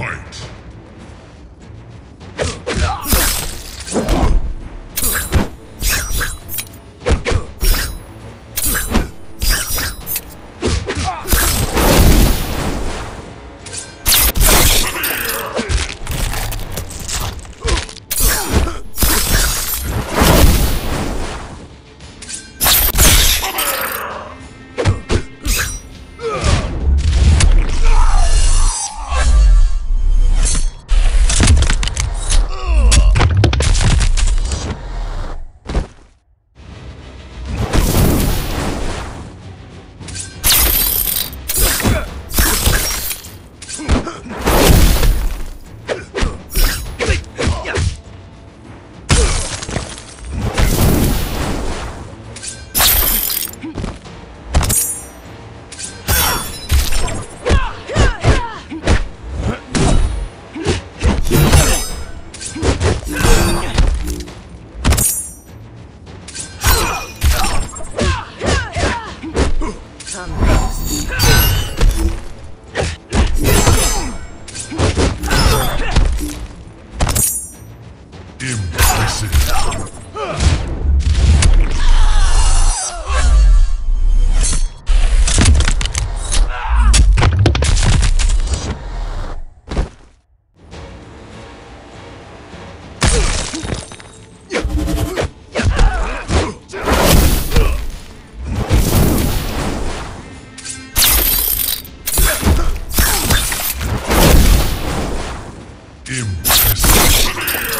Fight! Next. Impressive. Impressive.